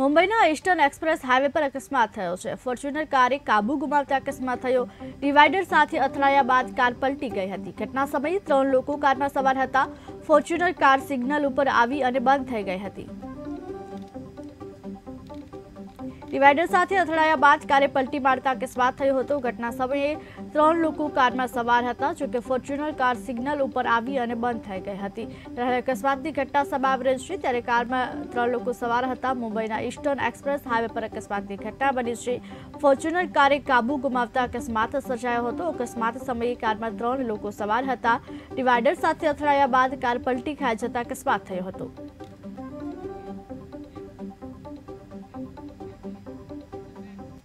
મુંબઈના eastern express highway પર અકસ્માત થયો છે. ફોર્ચ્યુનર કારે કાબુ ગુમાવતા અકસ્માત થયો. ડિવાઈડર સાથે અથડાયા બાદ કાર પલટી ગઈ હતી. ઘટના સમયે ત્રણ લોકો કારમાં સવાર હતા. ફોર્ચ્યુનર કાર સિગ્નલ ઉપર આવી અને બંધ થઈ ગઈ હતી. ડિવાઈડર સાથે અથડાયા બાદ કારે પલટી મારતા અકસ્માત થયો હતો ઘટના સમયે ત્રણ લોકો કારમાં સવાર હતા જોકે ફોર્ચ્યુનર કાર સિગ્નલ ઉપર આવી અને બંધ થઈ ગઈ હતી ત્યારે અકસ્માતની ઘટના સમાવરેજ છે ત્યારે કારમાં ત્રણ લોકો સવાર હતા મુંબઈના ઈસ્ટર્ન એક્સપ્રેસ હાઈવે પર અકસ્માતની ઘટના બની છે ફોર્ચ્યુનર કારે કાબુ ગુમાવતા અકસ્માત સર્જાયો હતો અકસ્માત સમયે કારમાં ત્રણ લોકો સવાર હતા ડિવાઈડર સાથે અથડાયા બાદ કાર પલટી ખાઈ જતા અકસ્માત થયો હતો